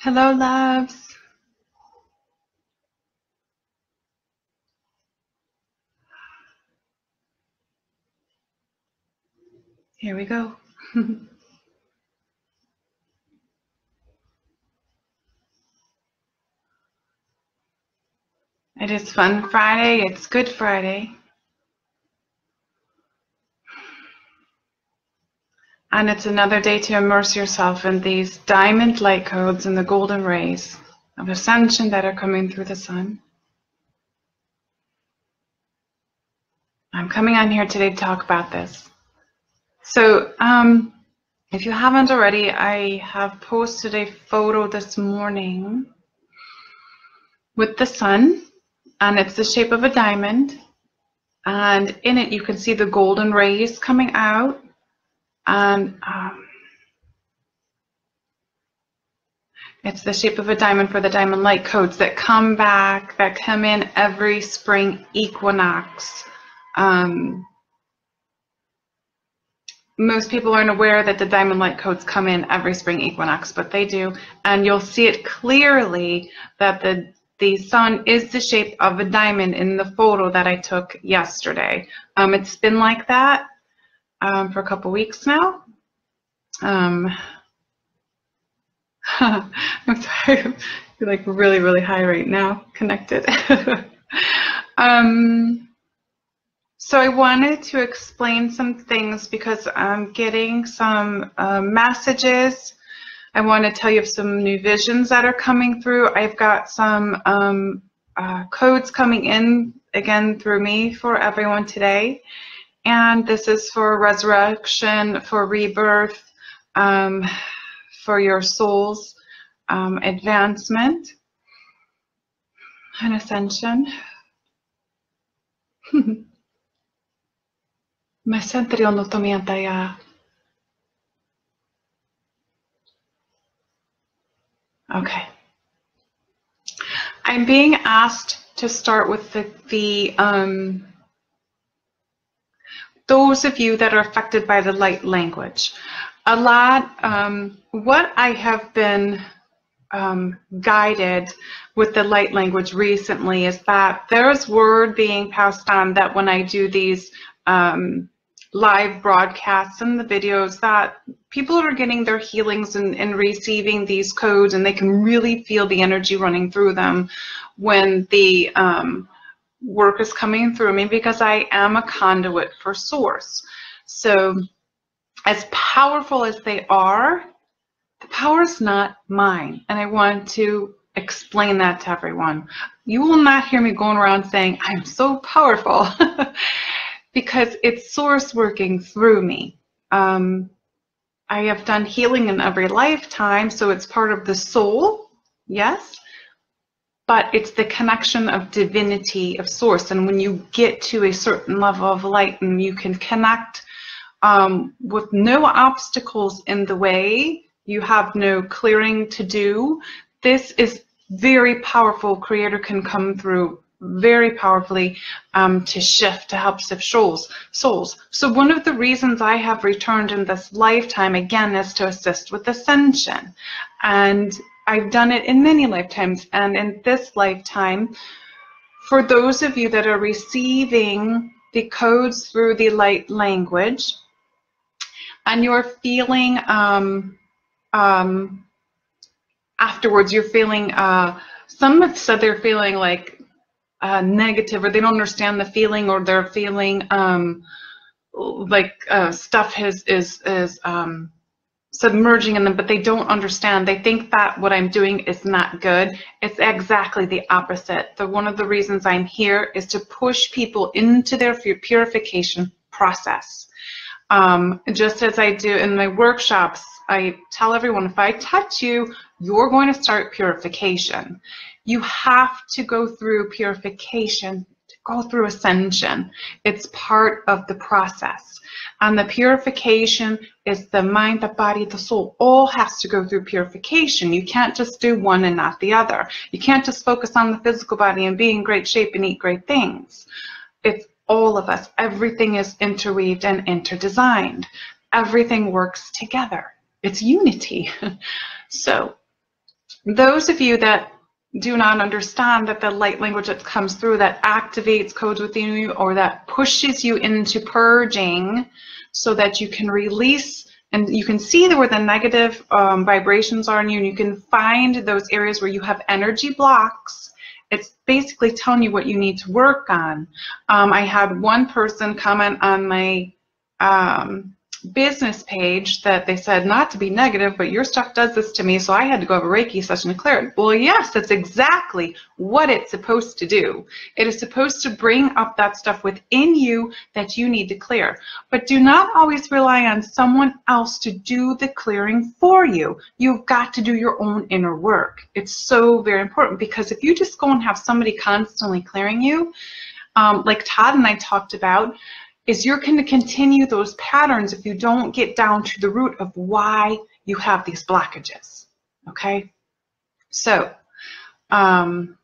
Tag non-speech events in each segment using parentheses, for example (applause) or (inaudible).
Hello, loves. Here we go. (laughs) it is Fun Friday. It's Good Friday. And it's another day to immerse yourself in these diamond light codes and the golden rays of ascension that are coming through the sun. I'm coming on here today to talk about this. So, um, if you haven't already, I have posted a photo this morning with the sun, and it's the shape of a diamond. And in it, you can see the golden rays coming out and um, it's the shape of a diamond for the diamond light codes that come back, that come in every spring equinox. Um, most people aren't aware that the diamond light codes come in every spring equinox, but they do. And you'll see it clearly that the the sun is the shape of a diamond in the photo that I took yesterday. Um, it's been like that um, for a couple weeks now. Um, (laughs) I'm sorry, (laughs) you're like really, really high right now, connected. (laughs) um, so I wanted to explain some things because I'm getting some uh, messages. I want to tell you of some new visions that are coming through. I've got some um, uh, codes coming in again through me for everyone today and this is for resurrection, for rebirth, um, for your soul's um, advancement and ascension. (laughs) Me sentiri on Okay. I'm being asked to start with the, the um, those of you that are affected by the light language. A lot, um, what I have been um, guided with the light language recently is that there's word being passed on that when I do these um, live broadcasts and the videos that people are getting their healings and, and, receiving these codes and they can really feel the energy running through them when the um, work is coming through me because I am a conduit for source. So as powerful as they are, the power is not mine. And I want to explain that to everyone. You will not hear me going around saying, I'm so powerful, (laughs) because it's source working through me. Um, I have done healing in every lifetime, so it's part of the soul, yes, but it's the connection of divinity of source. And when you get to a certain level of light and you can connect um, with no obstacles in the way, you have no clearing to do. This is very powerful. Creator can come through very powerfully um, to shift, to help shift souls. souls. So one of the reasons I have returned in this lifetime, again, is to assist with ascension. And I've done it in many lifetimes, and in this lifetime, for those of you that are receiving the codes through the light language, and you're feeling um, um, afterwards, you're feeling, uh, some have said they're feeling like uh, negative or they don't understand the feeling or they're feeling um, like uh, stuff is, is, is um, submerging in them, but they don't understand. They think that what I'm doing is not good. It's exactly the opposite. The, one of the reasons I'm here is to push people into their purification process. Um, just as I do in my workshops, I tell everyone, if I touch you, you're going to start purification. You have to go through purification, go through ascension. It's part of the process. And the purification is the mind, the body, the soul, all has to go through purification. You can't just do one and not the other. You can't just focus on the physical body and be in great shape and eat great things. It's all of us. Everything is interweaved and interdesigned. Everything works together. It's unity. (laughs) so those of you that do not understand that the light language that comes through that activates codes within you or that pushes you into purging so that you can release and you can see where the negative um, vibrations are in you and you can find those areas where you have energy blocks it's basically telling you what you need to work on. Um, i had one person comment on my um, business page that they said not to be negative, but your stuff does this to me, so I had to go have a Reiki session to clear it. Well, yes, that's exactly what it's supposed to do. It is supposed to bring up that stuff within you that you need to clear. But do not always rely on someone else to do the clearing for you. You've got to do your own inner work. It's so very important because if you just go and have somebody constantly clearing you, um, like Todd and I talked about, is you're going to continue those patterns if you don't get down to the root of why you have these blockages. Okay? So, um,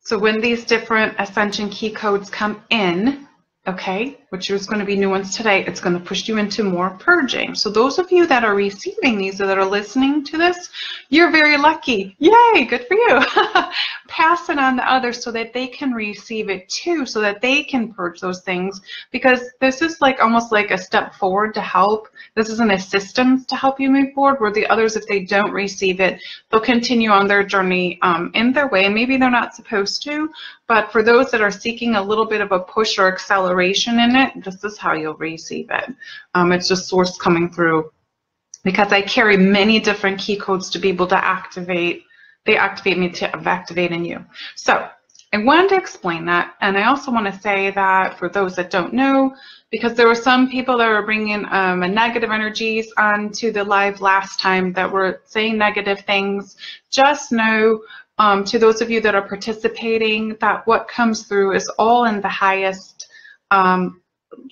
so when these different ascension key codes come in, okay, which is going to be new ones today, it's going to push you into more purging. So those of you that are receiving these or that are listening to this, you're very lucky. Yay, good for you. (laughs) Pass it on to others so that they can receive it too, so that they can purge those things because this is like almost like a step forward to help. This is an assistance to help you move forward where the others, if they don't receive it, they'll continue on their journey um, in their way maybe they're not supposed to, but for those that are seeking a little bit of a push or acceleration in it, this is how you'll receive it. Um, it's just source coming through because I carry many different key codes to be able to activate. They activate me to activate in you. So I wanted to explain that. And I also want to say that for those that don't know, because there were some people that were bringing um, negative energies onto the live last time that were saying negative things, just know um, to those of you that are participating that what comes through is all in the highest um,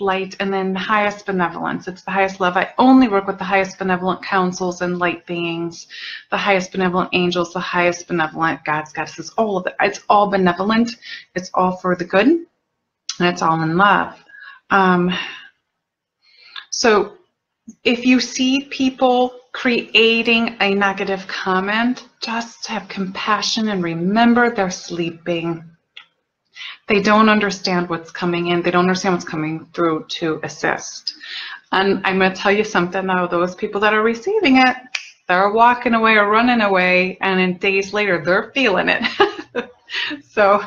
light and then the highest benevolence. It's the highest love. I only work with the highest benevolent councils and light beings, the highest benevolent angels, the highest benevolent gods, goddesses, all of it. It's all benevolent. It's all for the good and it's all in love. Um, so if you see people creating a negative comment, just have compassion and remember they're sleeping. They don't understand what's coming in. They don't understand what's coming through to assist. And I'm going to tell you something though, those people that are receiving it, they're walking away or running away, and in days later, they're feeling it. (laughs) so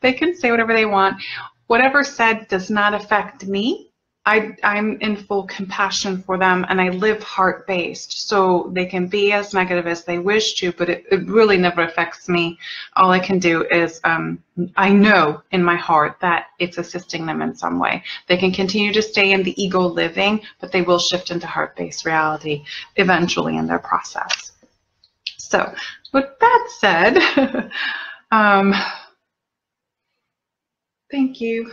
they can say whatever they want. Whatever said does not affect me I, I'm in full compassion for them and I live heart based. So they can be as negative as they wish to, but it, it really never affects me. All I can do is um, I know in my heart that it's assisting them in some way. They can continue to stay in the ego living, but they will shift into heart based reality eventually in their process. So, with that said, (laughs) um, thank you.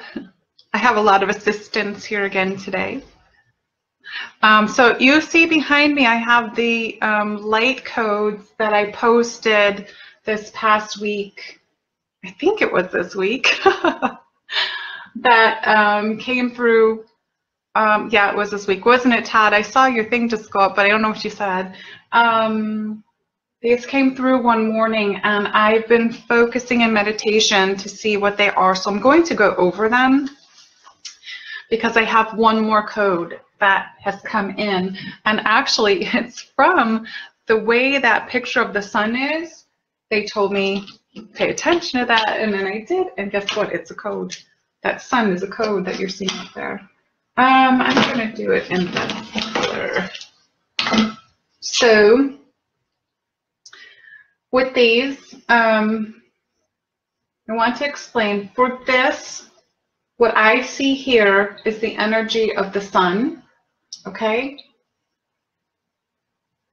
I have a lot of assistance here again today. Um, so you see behind me, I have the um, light codes that I posted this past week. I think it was this week (laughs) that um, came through. Um, yeah, it was this week, wasn't it, Todd? I saw your thing just go up, but I don't know what you said. Um, these came through one morning, and I've been focusing in meditation to see what they are. So I'm going to go over them because I have one more code that has come in. And actually, (laughs) it's from the way that picture of the sun is. They told me, pay attention to that. And then I did. And guess what? It's a code. That sun is a code that you're seeing up there. Um, I'm going to do it in that color. So, with these, um, I want to explain for this what I see here is the energy of the sun, okay?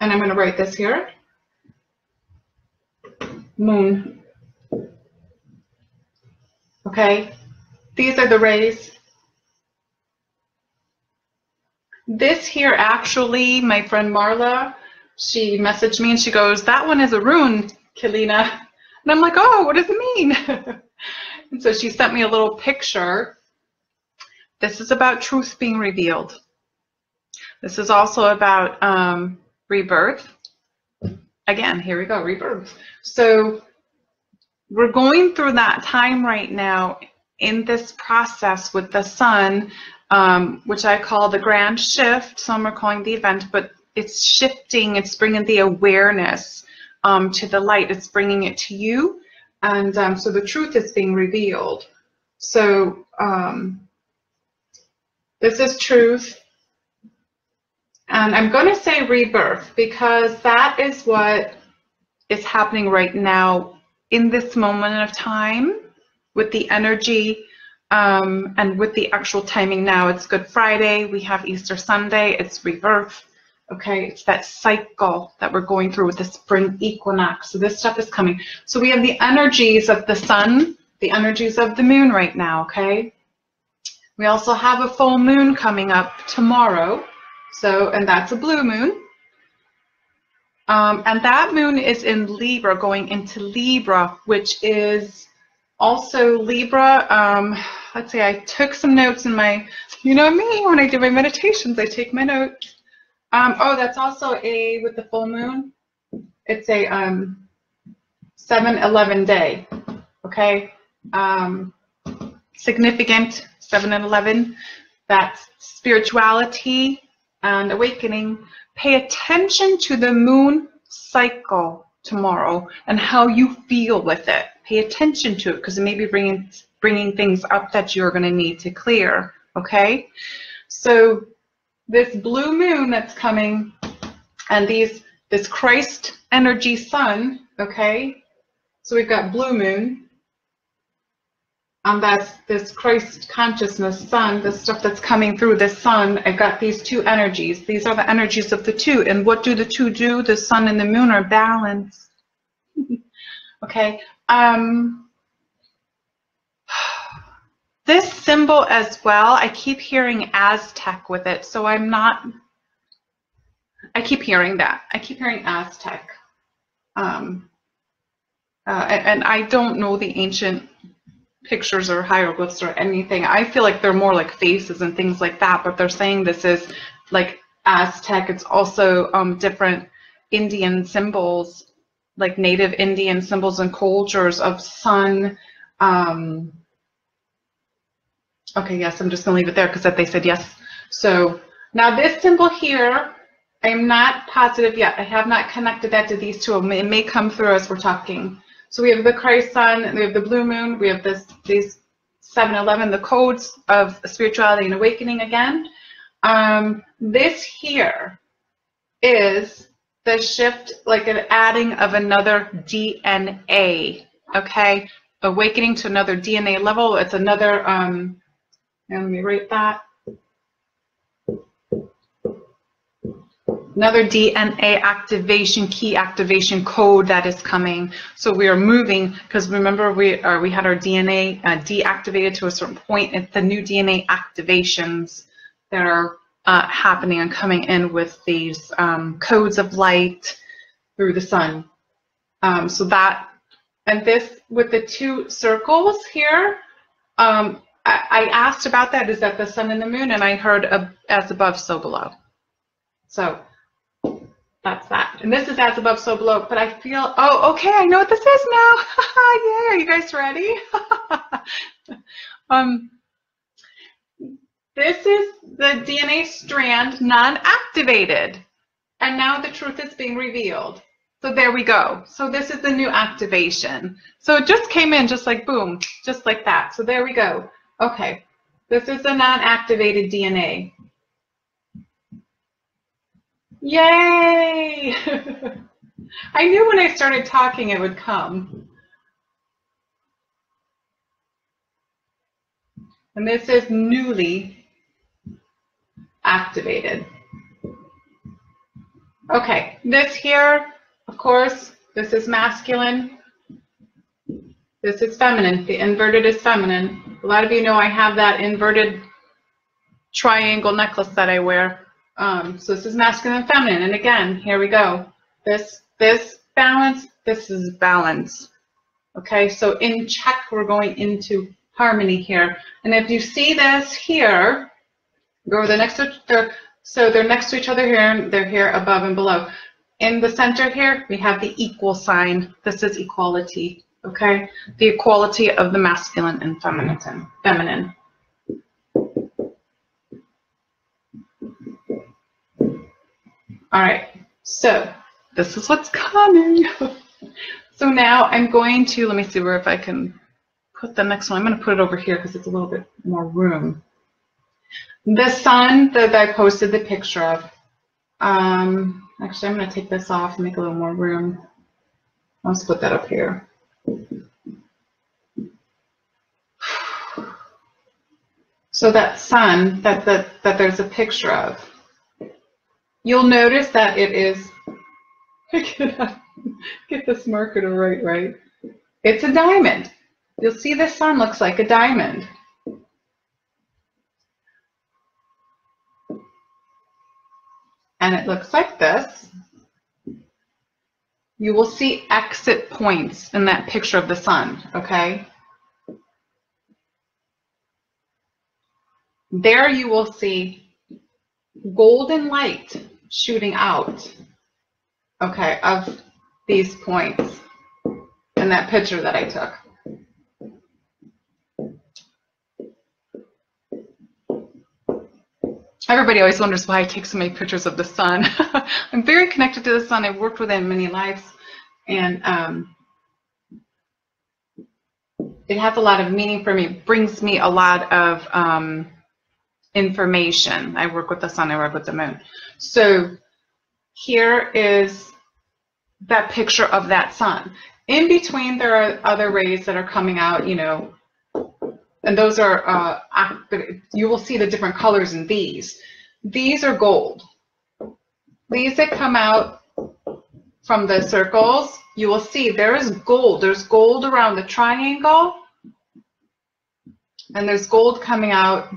And I'm going to write this here. Moon. Okay? These are the rays. This here actually, my friend Marla, she messaged me and she goes, that one is a rune, Keleena. And I'm like, oh, what does it mean? (laughs) and so she sent me a little picture this is about truth being revealed. This is also about um, rebirth again, here we go, rebirth. So we're going through that time right now in this process with the sun, um, which I call the grand shift. Some are calling the event, but it's shifting. It's bringing the awareness um, to the light. It's bringing it to you. And um, so the truth is being revealed. So um, this is truth. And I'm going to say rebirth because that is what is happening right now in this moment of time with the energy um, and with the actual timing now. It's Good Friday. We have Easter Sunday. It's rebirth. Okay, it's that cycle that we're going through with the spring equinox. So this stuff is coming. So we have the energies of the sun, the energies of the moon right now, okay? We also have a full moon coming up tomorrow. So, and that's a blue moon. Um, and that moon is in Libra, going into Libra, which is also Libra. Um, let's see, I took some notes in my, you know me, when I do my meditations, I take my notes. Um, oh, that's also a, with the full moon, it's a um, 7-11 day, okay? Um, significant 7 and 11. That's spirituality and awakening. Pay attention to the moon cycle tomorrow and how you feel with it. Pay attention to it because it may be bringing, bringing things up that you're going to need to clear, okay? So this blue moon that's coming and these this Christ energy sun, okay? So we've got blue moon, and that's this Christ consciousness sun, the stuff that's coming through the sun. I've got these two energies. These are the energies of the two. And what do the two do? The sun and the moon are balanced. (laughs) okay. Um, (sighs) this symbol as well, I keep hearing Aztec with it, so I'm not, I keep hearing that. I keep hearing Aztec. Um, uh, and, and I don't know the ancient pictures or hieroglyphs or anything. I feel like they're more like faces and things like that, but they're saying this is like Aztec. It's also um, different Indian symbols, like native Indian symbols and cultures of sun, um, Okay, yes, I'm just going to leave it there because they said yes. So now this symbol here, I'm not positive yet. I have not connected that to these two. It may come through as we're talking. So we have the Christ sun, we have the blue moon, we have this these 7-Eleven, the codes of spirituality and awakening again. Um, this here is the shift, like an adding of another DNA, okay? Awakening to another DNA level. It's another um, let me write that. Another DNA activation, key activation code that is coming. So we are moving, because remember we are, we had our DNA uh, deactivated to a certain point. It's the new DNA activations that are uh, happening and coming in with these um, codes of light through the sun. Um, so that, and this with the two circles here, um, I, asked about that. Is that the sun and the moon? And I heard as above, so below. So that's that. And this is as above, so below. But I feel, oh, okay, I know what this is now. (laughs) yeah, are you guys ready? (laughs) um, this is the DNA strand non-activated. And now the truth is being revealed. So there we go. So this is the new activation. So it just came in just like boom, just like that. So there we go. Okay, this is the non-activated DNA. Yay! (laughs) I knew when I started talking it would come. And this is newly activated. Okay, this here, of course, this is masculine. This is feminine. The inverted is feminine. A lot of you know I have that inverted triangle necklace that I wear. Um, so this is masculine and feminine. And again, here we go. This, this balance, this is balance. Okay, so in check, we're going into harmony here. And if you see this here, go the next they're, so they're next to each other here, and they're here above and below. in the center here, we have the equal sign. This is equality, okay? The equality of the masculine and feminine. feminine. All right, so this is what's coming. so now I'm going to, let me see where if I can put the next one. I'm going to put it over here because it's a little bit more room. The sun that I posted the picture of. Um, actually, I'm going to take this off and make a little more room. I'll just put that up here. So that sun that, that, that there's a picture of, you'll notice that it is, (laughs) get this marker to right, right? It's a diamond. You'll see the sun looks like a diamond. And it looks like this. You will see exit points in that picture of the sun, okay? There you will see golden light shooting out, okay, of these points in that picture that I took. Everybody always wonders why I take so many pictures of the sun. (laughs) I'm very connected to the sun. I've worked with it in many lives. And um, it has a lot of meaning for me. It brings me a lot of um, information. I work with the sun. I work with the moon. So here is that picture of that sun. In between, there are other rays that are coming out, you know, and those are, uh, you will see the different colors in these. These are gold. These that come out from the circles, you will see there is gold. There's gold around the triangle, and there's gold coming out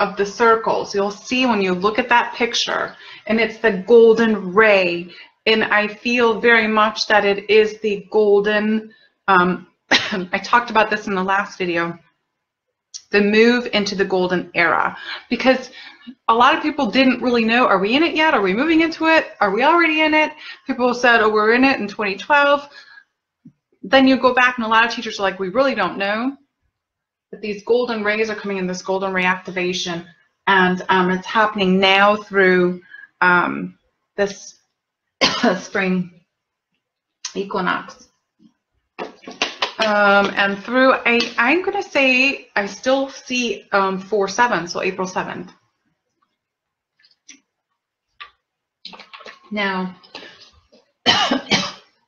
of the circles. You'll see when you look at that picture, and it's the golden ray. And I feel very much that it is the golden, um, (coughs) I talked about this in the last video, the move into the golden era. Because a lot of people didn't really know are we in it yet? Are we moving into it? Are we already in it? People said oh we're in it in 2012 then you go back and a lot of teachers are like we really don't know but these golden rays are coming in this golden ray activation and um, it's happening now through um, this (coughs) spring equinox um, and through, I, I'm going to say I still see um, 4-7, so April 7th. Now, (coughs)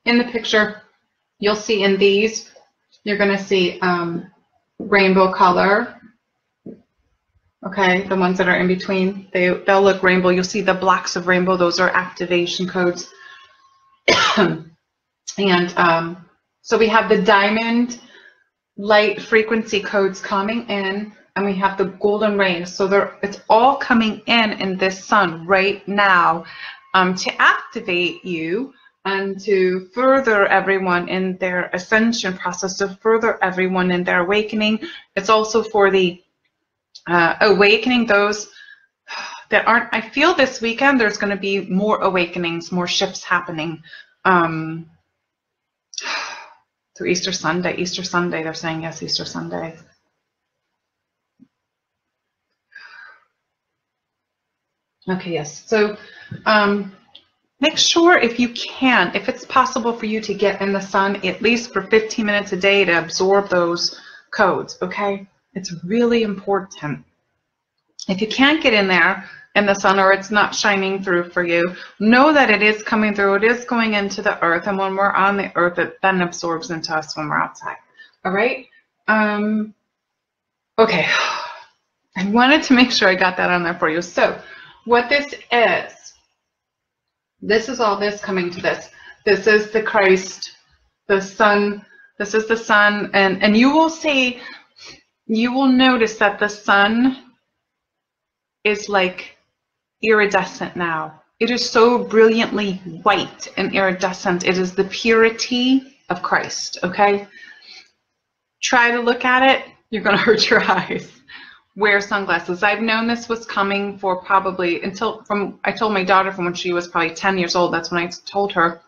in the picture, you'll see in these, you're going to see um, rainbow color. Okay, the ones that are in between, they, they'll look rainbow. You'll see the blocks of rainbow. Those are activation codes. (clears throat) and um, so we have the diamond light frequency codes coming in and we have the golden rays. So they're, it's all coming in in this sun right now um, to activate you and to further everyone in their ascension process, to further everyone in their awakening. It's also for the uh, awakening those that aren't, I feel this weekend there's going to be more awakenings, more shifts happening. Um, through Easter Sunday. Easter Sunday, they're saying yes, Easter Sunday. Okay, yes. So um, make sure if you can, if it's possible for you to get in the sun at least for 15 minutes a day to absorb those codes, okay? It's really important. If you can't get in there, in the sun or it's not shining through for you, know that it is coming through. It is going into the earth. And when we're on the earth, it then absorbs into us when we're outside. All right. Um, okay. (sighs) I wanted to make sure I got that on there for you. So what this is, this is all this coming to this. This is the Christ, the sun. This is the sun. And, and you will see, you will notice that the sun is like iridescent now. It is so brilliantly white and iridescent. It is the purity of Christ, okay? Try to look at it, you're going (laughs) to hurt your eyes. Wear sunglasses. I've known this was coming for probably until from I told my daughter from when she was probably 10 years old. That's when I told her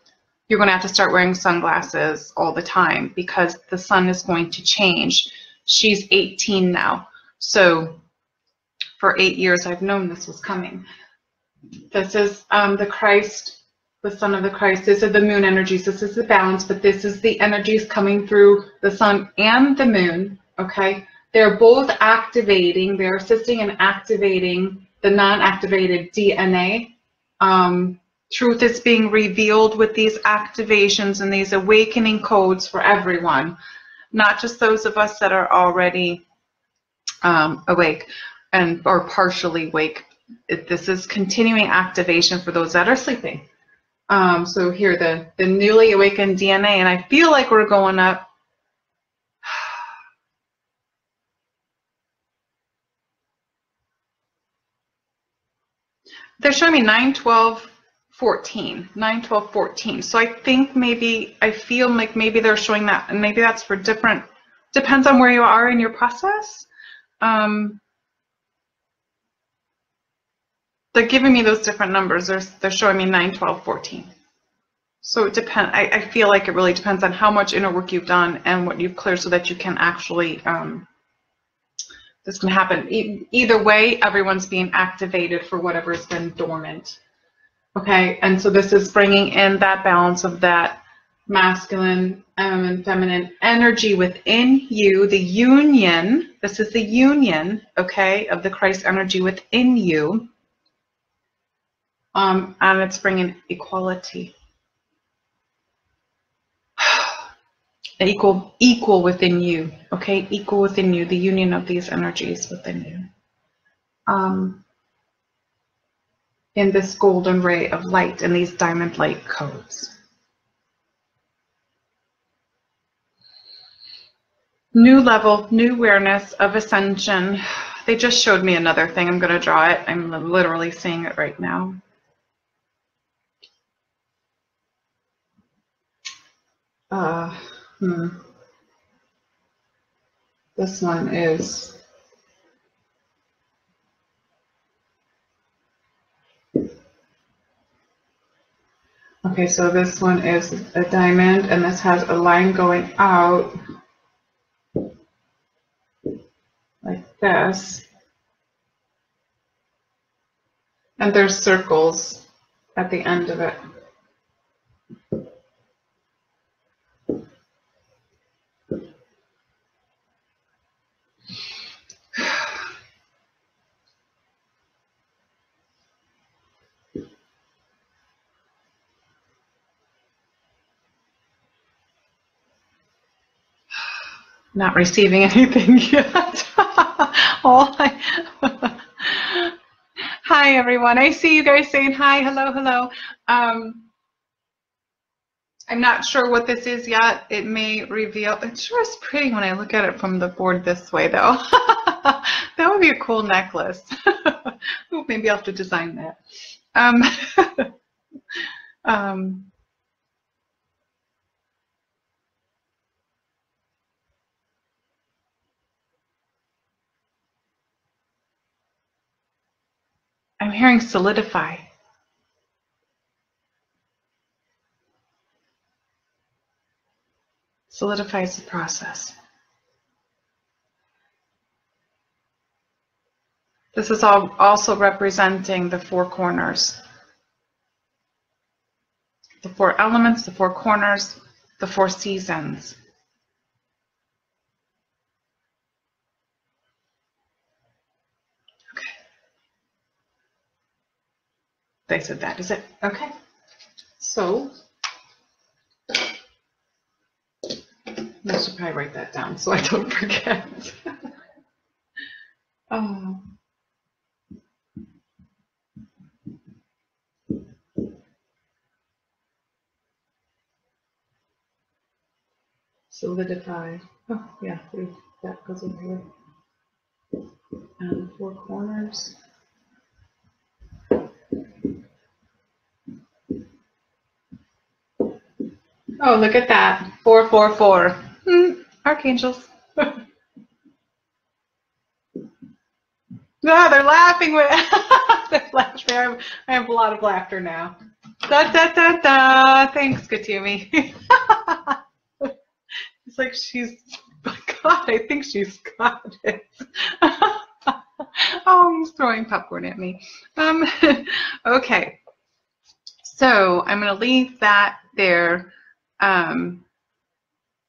you're going to have to start wearing sunglasses all the time because the sun is going to change. She's 18 now. So for eight years, I've known this was coming. This is um, the Christ, the Son of the Christ. This is the moon energies. This is the balance, but this is the energies coming through the sun and the moon. Okay. They're both activating, they're assisting in activating the non-activated DNA. Um, truth is being revealed with these activations and these awakening codes for everyone, not just those of us that are already um, awake and or partially awake. This is continuing activation for those that are sleeping. Um, so here, the, the newly awakened DNA, and I feel like we're going up they're showing me 9, 12, 14, 9, 12, 14. So I think maybe, I feel like maybe they're showing that, and maybe that's for different, depends on where you are in your process. Um, they're giving me those different numbers. They're, they're showing me 9, 12, 14. So it depends. I, I feel like it really depends on how much inner work you've done and what you've cleared so that you can actually um, this can happen. E either way, everyone's being activated for whatever's been dormant. Okay, and so this is bringing in that balance of that masculine um, and feminine energy within you, the union. This is the union, okay, of the Christ energy within you. Um, and it's bringing equality. Equal equal within you okay? Equal within you the union of these energies within you. Um, in this golden ray of light and these diamond light codes. New level new awareness of ascension. They just showed me another thing. I'm going to draw it. I'm literally seeing it right now. Uh, Hmm. This one is Okay, so this one is a diamond and this has a line going out like this. And there's circles at the end of it. Not receiving (laughs) anything yet. (laughs) I, (laughs) hi, everyone. I see you guys saying hi. Hello, hello. Um, I'm not sure what this is yet. It may reveal. It sure is pretty when I look at it from the board this way, though. that would be a cool necklace. Maybe I'll have to design that. Um, um, I'm hearing solidify. Solidifies the process. This is all also representing the four corners. The four elements, the four corners, the four seasons. They said that is it. Okay. So I should probably write that down so I don't (laughs) forget. um, solidify. Oh, yeah, that goes in here. And four corners. Oh, look at that. 444. Hmm, archangels. No, (laughs) they're laughing with. (laughs) they're laughing. I have, a lot of laughter now. Da da da da. Thanks, Katumi. (laughs) it's like she's. God, I think she's got it. He's throwing popcorn at me. Um. (laughs) okay. So I'm going to leave that there. Um.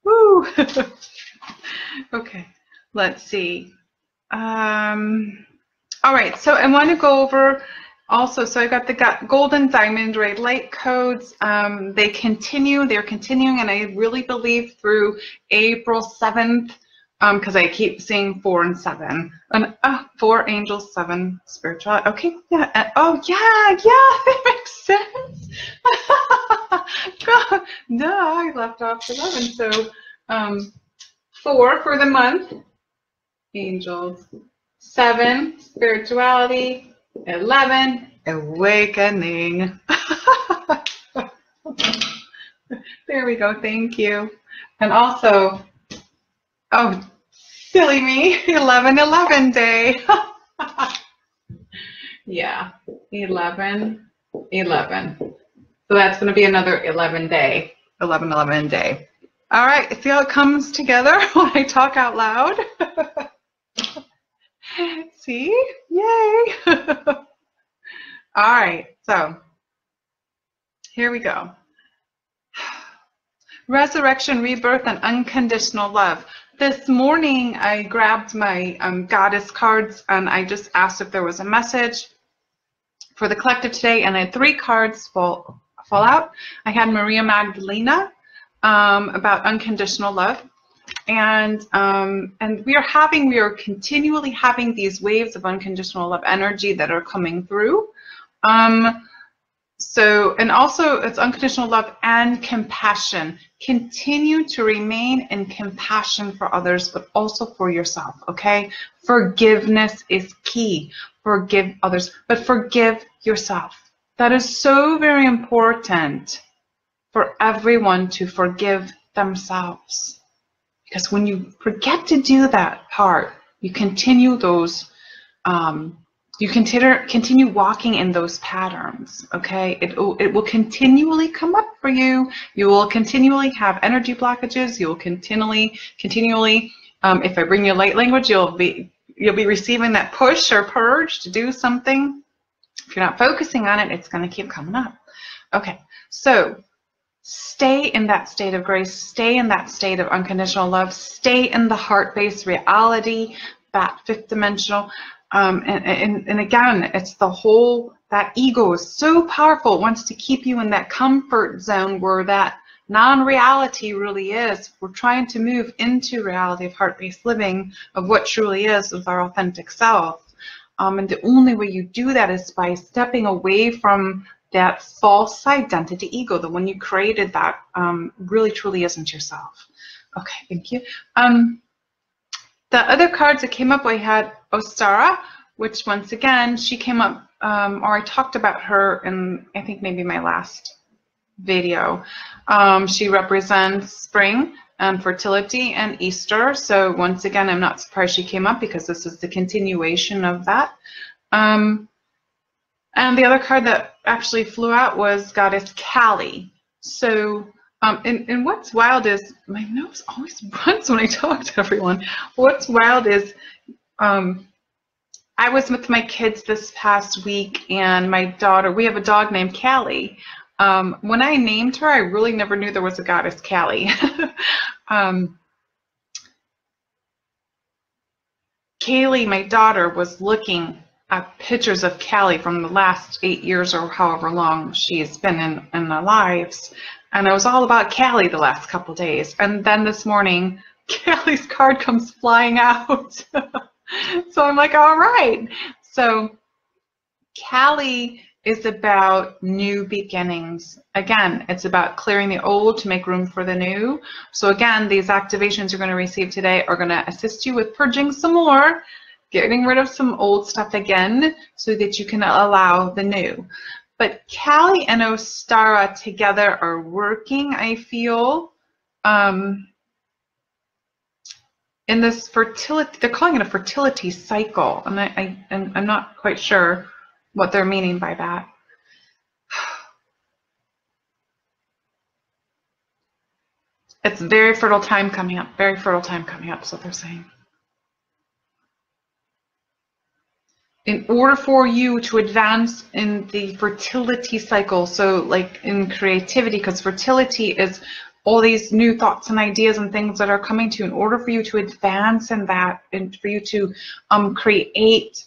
Woo. (laughs) okay. Let's see. Um. All right, so I want to go over also, so I got the golden diamond ray light codes. Um, they continue, they're continuing, and I really believe through April 7th, because um, I keep seeing four and seven. And uh, four angels, seven spiritual. Okay, yeah. Uh, oh, yeah, yeah, (laughs) that makes sense. (laughs) God, duh, I left off 11. So um, four for the month, angels, Seven, spirituality. 11, awakening. (laughs) there we go. Thank you. And also, oh, silly me, (laughs) 11 11 day. (laughs) yeah, 11 11. So that's going to be another 11 day, 11 11 day. All right, see how it comes together (laughs) when I talk out loud? See? Yay! All right, so here we go. (sighs) Resurrection, rebirth, and unconditional love. This morning, I grabbed my um, goddess cards and I just asked if there was a message for the collective today, and I had three cards fall, fall out. I had Maria Magdalena um, about unconditional love and um, and we are having we are continually having these waves of unconditional love energy that are coming through um, so and also it's unconditional love and compassion. Continue to remain in compassion for others but also for yourself okay? Forgiveness is key. Forgive others but forgive yourself. That is so very important for everyone to forgive themselves. Because when you forget to do that part, you continue those, um, you consider, continue walking in those patterns, okay? It, it will continually come up for you. You will continually have energy blockages. You will continually, continually, um, if I bring you light language, you'll be, you'll be receiving that push or purge to do something. If you're not focusing on it, it's going to keep coming up. Okay, so stay in that state of grace, stay in that state of unconditional love, stay in the heart-based reality, that fifth dimensional. Um, and, and, and again, it's the whole, that ego is so powerful. It wants to keep you in that comfort zone where that non-reality really is. We're trying to move into reality of heart-based living, of what truly is with our authentic self. Um, and the only way you do that is by stepping away from that false identity ego, the one you created that um, really truly isn't yourself. Okay, thank you. Um, the other cards that came up, I had Ostara, which once again, she came up, um, or I talked about her in, I think maybe my last video. Um, she represents spring and fertility and Easter. So once again, I'm not surprised she came up because this is the continuation of that. Um, and the other card that actually flew out was Goddess Kali. So, um, and, and what's wild is, my nose always (laughs) runs when I talk to everyone. What's wild is, um, I was with my kids this past week and my daughter, we have a dog named Callie. Um, when I named her, I really never knew there was a goddess Kali. (laughs) um, Kaylee, my daughter, was looking at pictures of Callie from the last eight years or however long she's been in, in our lives. And it was all about Callie the last couple days. And then this morning, (laughs) Kali's card comes flying out. (laughs) (laughs) so I'm like, all right. So Kali is about new beginnings. Again, it's about clearing the old to make room for the new. So again, these activations you're going to receive today are going to assist you with purging some more getting rid of some old stuff again so that you can allow the new. But Kali and Ostara together are working, I feel, um, in this fertility, they're calling it a fertility cycle, and I, I and I'm not quite sure what they're meaning by that. (sighs) It's very fertile time coming up, very fertile time coming up, what they're saying. in order for you to advance in the fertility cycle, so like in creativity, because fertility is all these new thoughts and ideas and things that are coming to you, in order for you to advance in that and for you to um, create,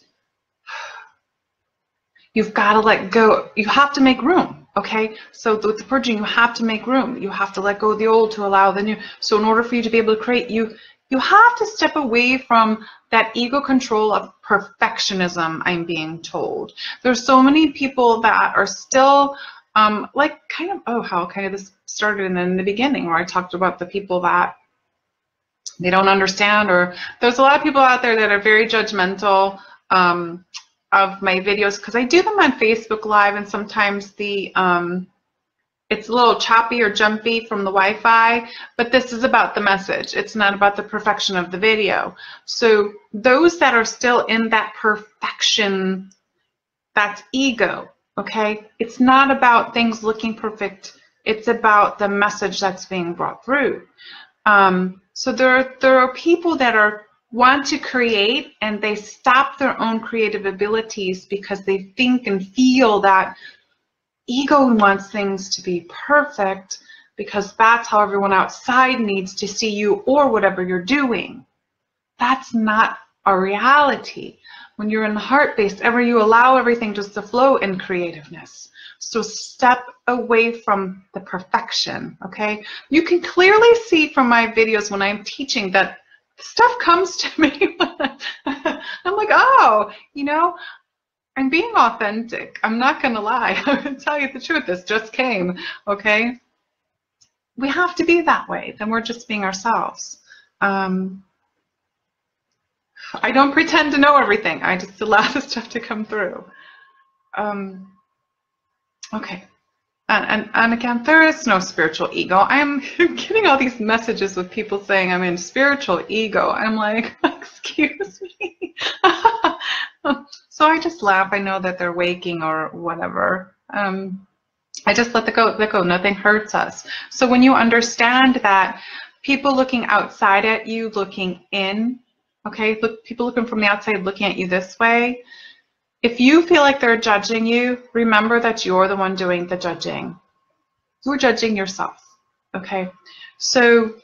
(sighs) you've got to let go. You have to make room, okay? So with the purging, you have to make room. You have to let go of the old to allow the new. So in order for you to be able to create, you you have to step away from that ego control of perfectionism, I'm being told. There's so many people that are still um, like kind of, oh, how kind of this started in, in the beginning where I talked about the people that they don't understand or there's a lot of people out there that are very judgmental um, of my videos because I do them on Facebook Live and sometimes the um, it's a little choppy or jumpy from the Wi-Fi, but this is about the message. It's not about the perfection of the video. So those that are still in that perfection, that's ego, okay? It's not about things looking perfect. It's about the message that's being brought through. Um, so there are, there are people that are want to create and they stop their own creative abilities because they think and feel that ego wants things to be perfect because that's how everyone outside needs to see you or whatever you're doing. That's not a reality. When you're in the heart based, ever you allow everything just to flow in creativeness. So step away from the perfection, okay? You can clearly see from my videos when I'm teaching that stuff comes to (laughs) me. I'm like, oh, you know, I'm being authentic. I'm not going to lie. (laughs) I'm going to tell you the truth. This just came, okay? We have to be that way. Then we're just being ourselves. Um, I don't pretend to know everything. I just allow the (laughs) stuff to come through. Um, okay. And, and, and again, there is no spiritual ego. I'm (laughs) getting all these messages with people saying I'm in spiritual ego. I'm like, (laughs) excuse me. so I just laugh. I know that they're waking or whatever. Um, I just let the go, let go. Nothing hurts us. So when you understand that people looking outside at you, looking in, okay, look, people looking from the outside, looking at you this way. If you feel like they're judging you, remember that you're the one doing the judging. You're judging yourself. Okay, so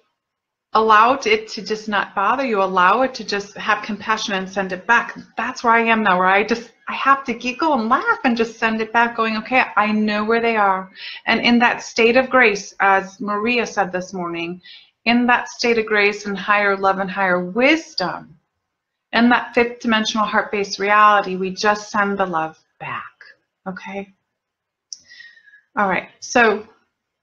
allow it to just not bother you allow it to just have compassion and send it back that's where i am now where i just i have to giggle and laugh and just send it back going okay i know where they are and in that state of grace as maria said this morning in that state of grace and higher love and higher wisdom in that fifth dimensional heart-based reality we just send the love back okay all right so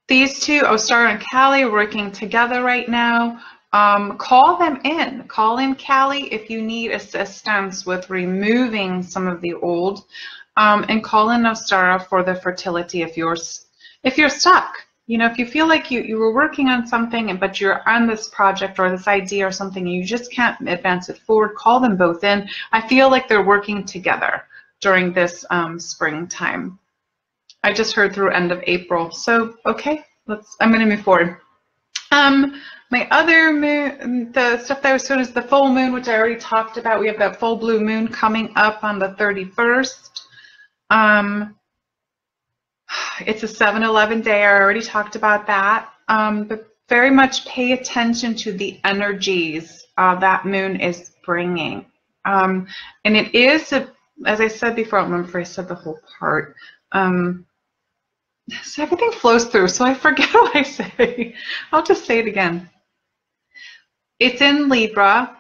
these two, Ostara and Kali, working together right now. Um, call them in. Call in Kali if you need assistance with removing some of the old, um, and call in Ostara for the fertility if you're if you're stuck. You know, if you feel like you, you were working on something, but you're on this project or this idea or something, and you just can't advance it forward, call them both in. I feel like they're working together during this um, springtime. I just heard through end of April. So, okay, let's, I'm going to move forward. Um, my other moon, the stuff that I was doing is the full moon, which I already talked about. We have that full blue moon coming up on the 31st. Um, (sighs) it's a 7-Eleven day. I already talked about that. Um, but very much pay attention to the energies uh, that moon is bringing. Um, and it is, a, as I said before, I remember if I said the whole part. Um, so everything flows through, so I forget (laughs) what I say. I'll just say it again. It's in Libra.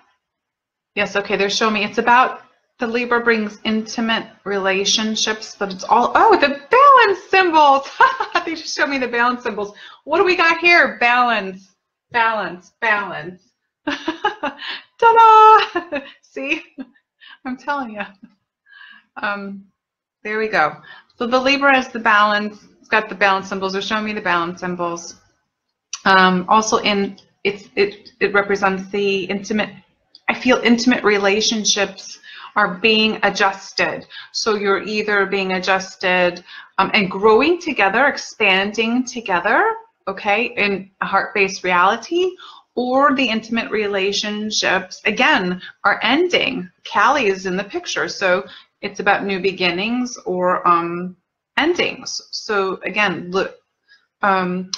Yes, okay, they're showing me. It's about the Libra brings intimate relationships, but it's all, oh, the balance symbols. (laughs) they just showed me the balance symbols. What do we got here? Balance, balance, balance. (laughs) Ta-da! (laughs) See? I'm telling you. Um, there we go. So the Libra is the balance it's got the balance symbols. They're showing me the balance symbols. Um, also in it's, it, it represents the intimate I feel intimate relationships are being adjusted. So you're either being adjusted um, and growing together, expanding together, okay, in a heart-based reality, or the intimate relationships, again, are ending. Kali is in the picture, so it's about new beginnings or um, endings. So again, look, um,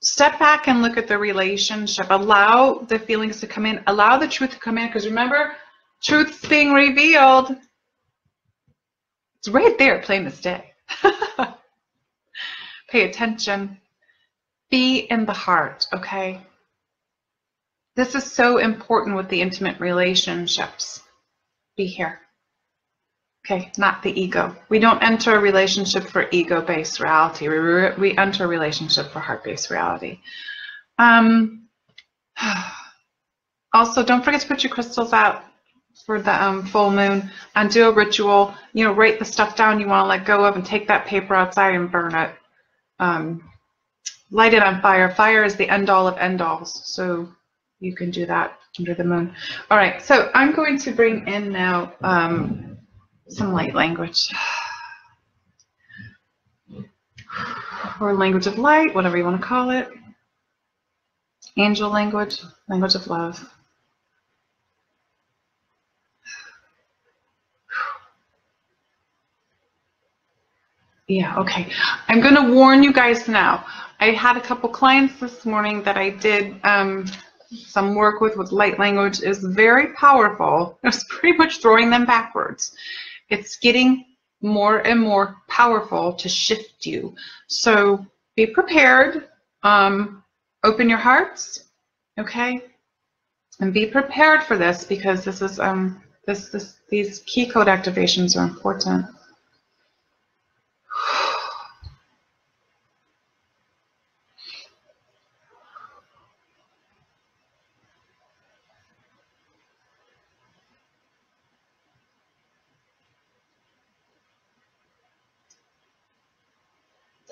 step back and look at the relationship. Allow the feelings to come in. Allow the truth to come in. Because remember, truth's being revealed. It's right there, plain as day. Pay attention. Be in the heart, okay? This is so important with the intimate relationships. Be here. Okay, not the ego. We don't enter a relationship for ego-based reality. We, we enter a relationship for heart-based reality. Um, (sighs) also, don't forget to put your crystals out for the um, full moon and do a ritual. You know, write the stuff down you want to let go of and take that paper outside and burn it. Um, light it on fire. Fire is the end all of end alls. So you can do that under the moon. All right, so I'm going to bring in now um, some light language. (sighs) Or language of light, whatever you want to call it. Angel language, language of love. Yeah, okay. I'm going to warn you guys now. I had a couple clients this morning that I did um, some work with with light language is very powerful. (laughs) It's pretty much throwing them backwards. It's getting more and more powerful to shift you. So be prepared. Um, open your hearts, okay? And be prepared for this because this is um this this these key code activations are important.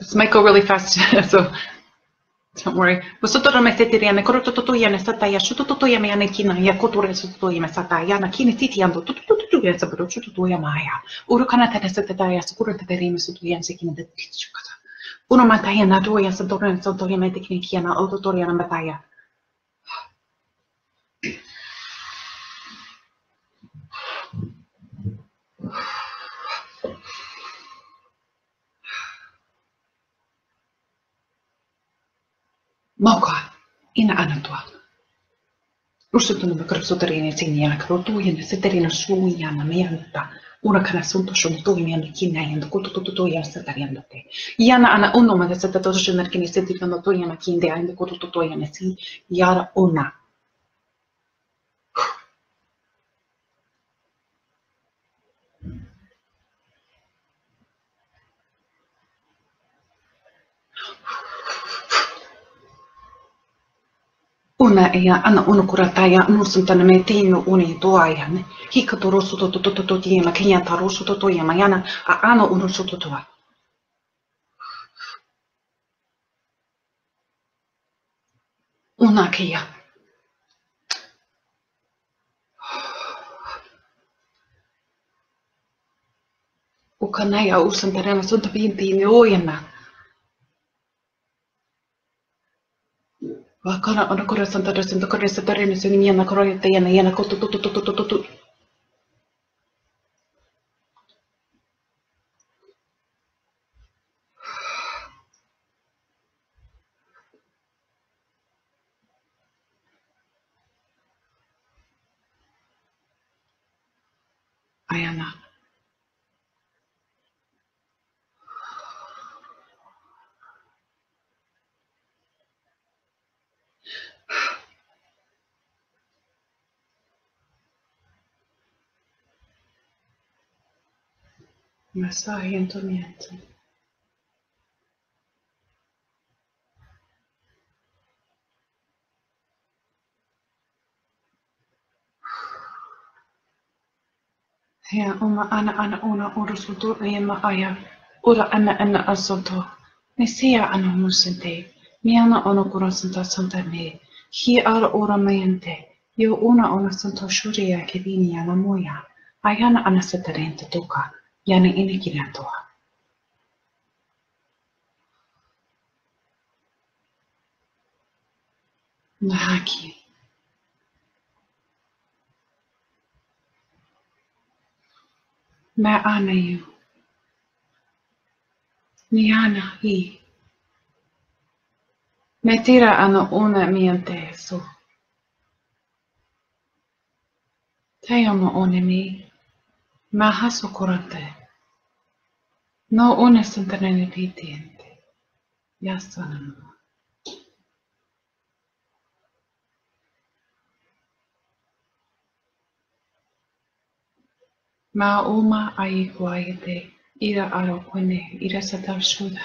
This might go really fast, so don't worry. Vosotros me setiriane korotototoyane sataya shutototoyame ane kina ya kotore sutotoyame sataya na kini titiando tutututuya sabro shutotoyamaya. Uru kana tete setetaya sakura teterime sutoyan sekina de tichukata. Uno mataya na doya sadoran sadoyame tekini kiana autotoriana mataya. i na Anatoa. Russutun krutsutarina sinjana krutujen seterina suunjaana meijanta urakana suntosun tuimian kinäin kututututuja setariandote. Iana ana unnoma tässä tosiaan erkeni niin setikano tuijana kiinteä ainda kutututuja ne si jara ona una ja ana una kurata ya nusum tan me te no uni to ya ne. Hika tu rosu tu tu to to ti ma kenya ta rosu tu to ya ma yana a ana unu su to una ke ukana ya usum tan ma ne santa rene suni miana kore te yana yana ko tu tu tu tu tu tu tu. Ayana. Massaje en tu vientre. Ja oma ana ana una uru sutu ema aya. Ura ana ana asoto. Ne sia ana musente. Mi ana ono kura santa santa me. Hi ara ura meente. Jo una ona santo shuria kevini ana moja. Ajana ana satarenta tukana για να είναι κοινά το Μαγάκι. Mä honor you. Niana. Niin Me tira ano una miente su. Te amo one mi. Mähä sukurate. No unessun tänne viitiente. Ja sanomaan. Mä oma aihuaite ida alokuene ida satavsuda.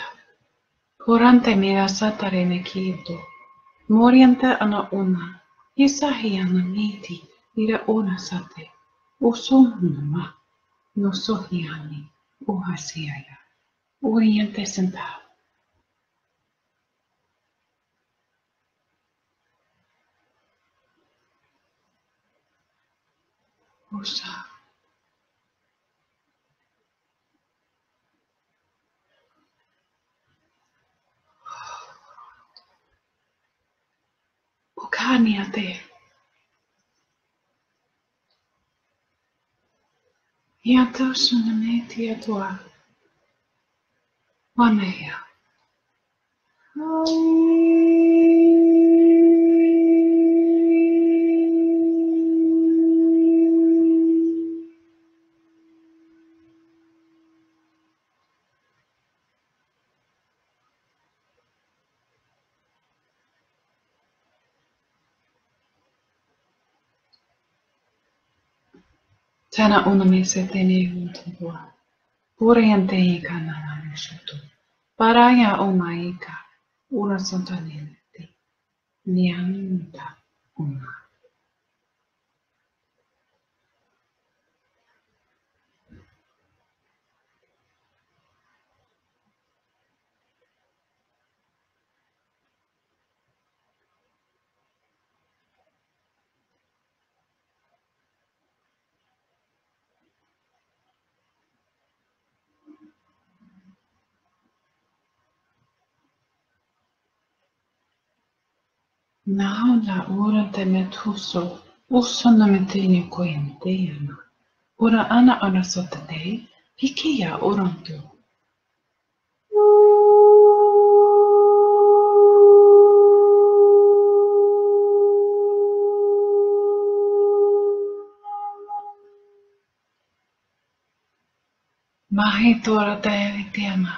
Kurante mida satarene kiiltu. Morjante ana una. Hisa ana niti ida una sate. Usunnuma. Nosohiani, Uhasiaya, oh oriente sentado. Usa. Ukaniate. Oh. Te. Ia tausu na me tia Sana unamese teni juntua, purjante tei kanala nusutu, paraja omaika, ulasontanenetti, nianta niin umaa. Naula urotemethuso, usonametini kointeana. Ura ana ona hiki pikia urontu. Mahi tuora teevitiama,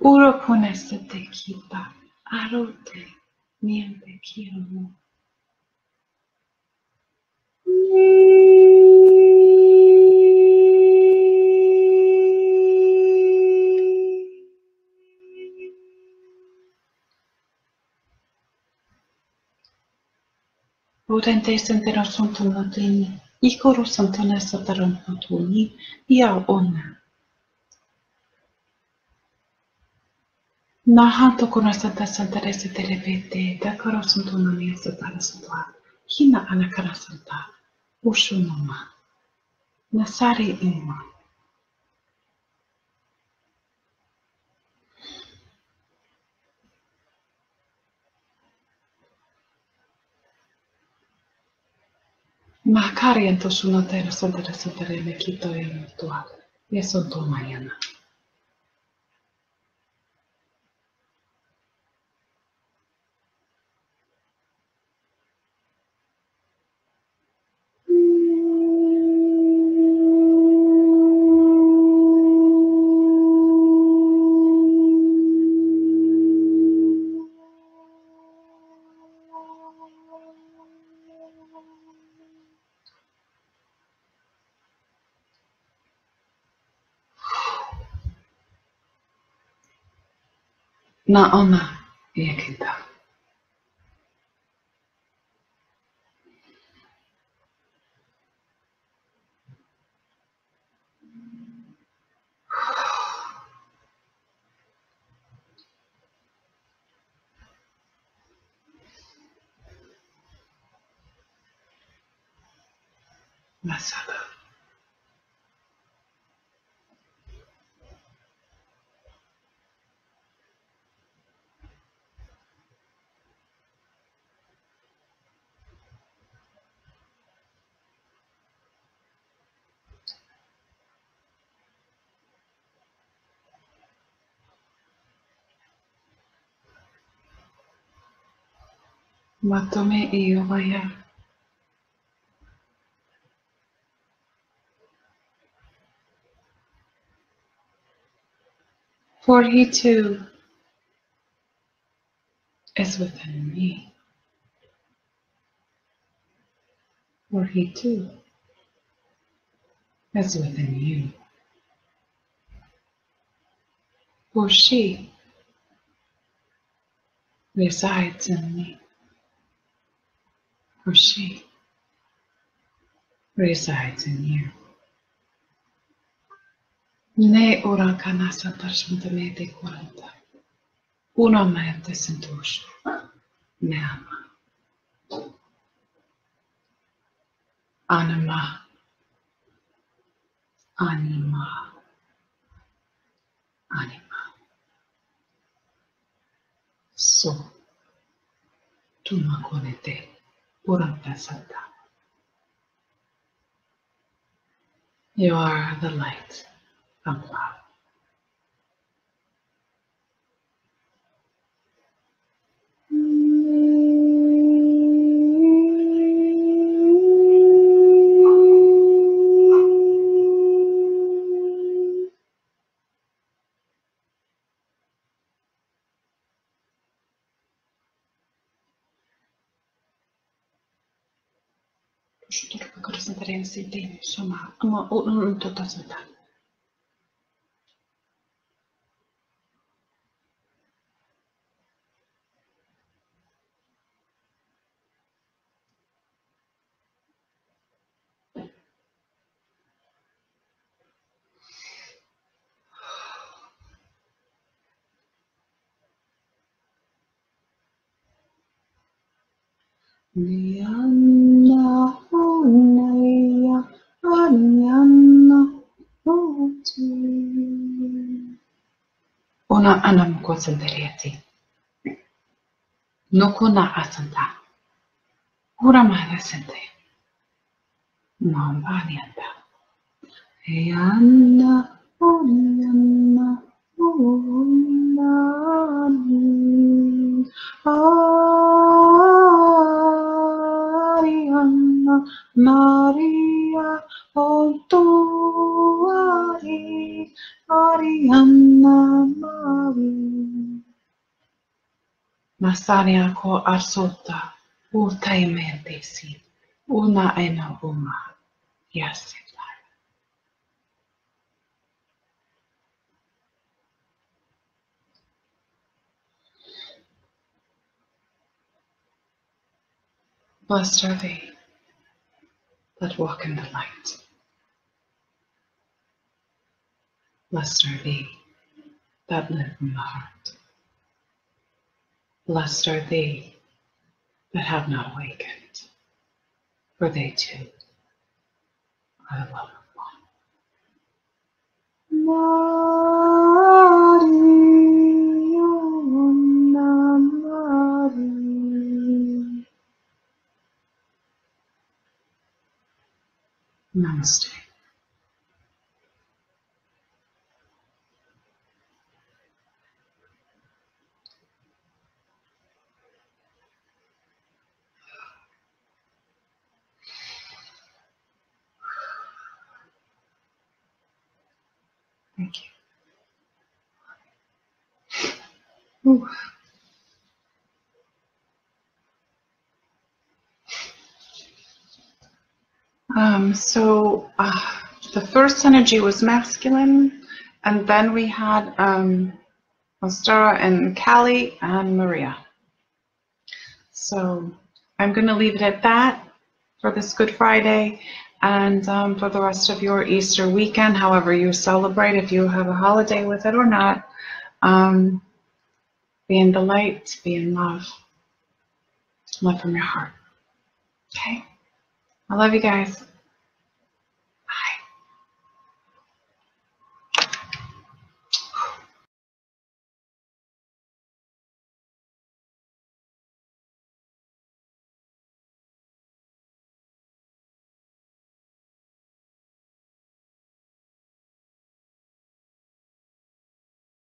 uro punessa te kipa, arote. Niente quiero amor. Urenteisten teron suntunnotini, ikoru santanessa taron hotuni, ja onna. Nahanto kono tässä santa resa terepete takaro santo nonia satara santoa hina anakara santa ushu noma nasari ima Mä karjan tuossa noteilla santare santarelle kitoja tuolla. Ja se on tuo majana. Na ona e kita. Matome. For he too is within me. For he too is within you. For she resides in me. For she resides in you. Ne ora kanasa tarshmtamete kuranta. Una mente sentush. Me ama. Anima. Anima. Anima. So. Tuma konete. You are the light of love. Mm -hmm. otin sitten samaa, no, tota sitä. Leon koncentrirati. Nukuna asanta. Hura mahda sente. Mamba dianda. Yanna, e oh, yanna, oh, oh. Masania ko arsota utaimendesi una ena uma. Blessed are they that walk in the light. Blessed are they that live in the heart. Blessed are they that have not awakened, for they too are the love of one. Namaste. Thank you. Ooh. Um, so uh, the first energy was masculine, and then we had um, and Kali and Maria. So I'm going to leave it at that for this Good Friday and um, for the rest of your Easter weekend, however you celebrate, if you have a holiday with it or not. Um, be in the light, be in love. Love from your heart. Okay? I love you guys.